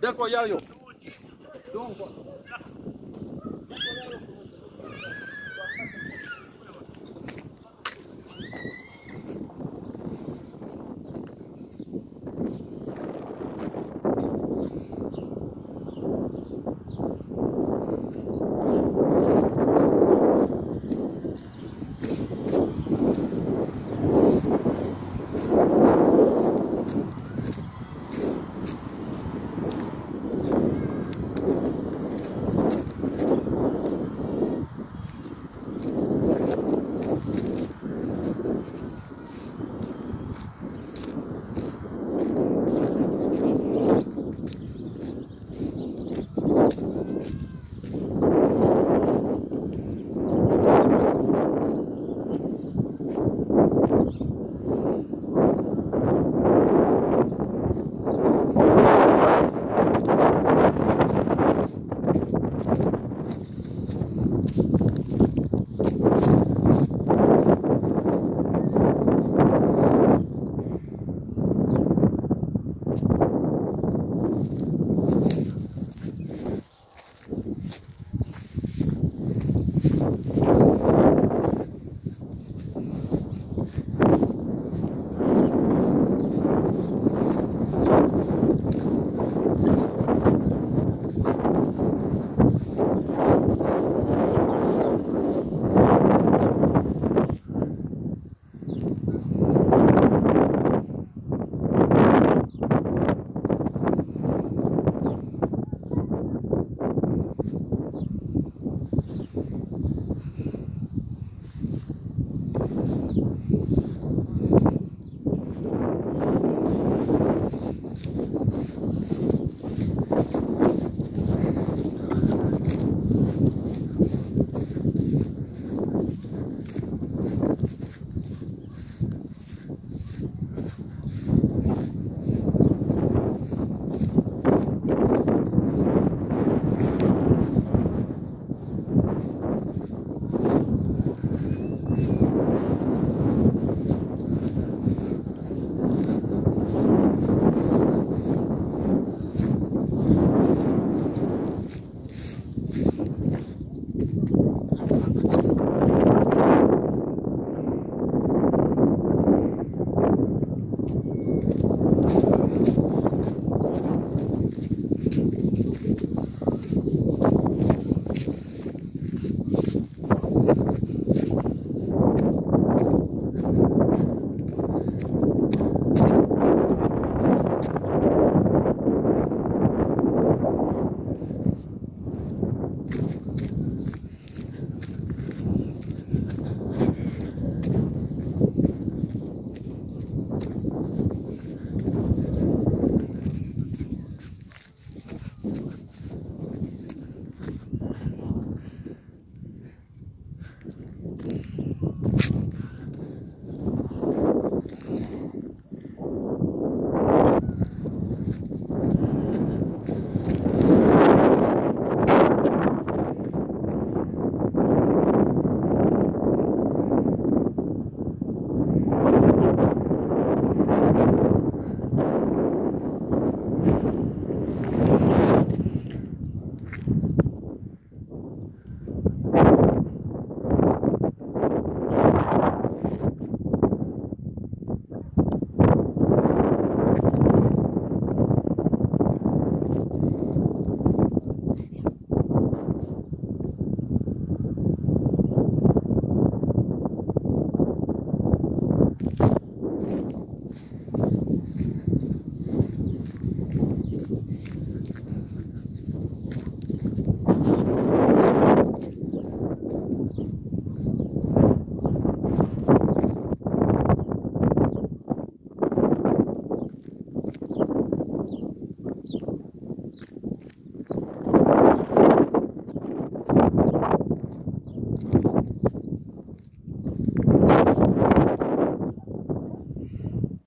Deco, Yayo. Don't.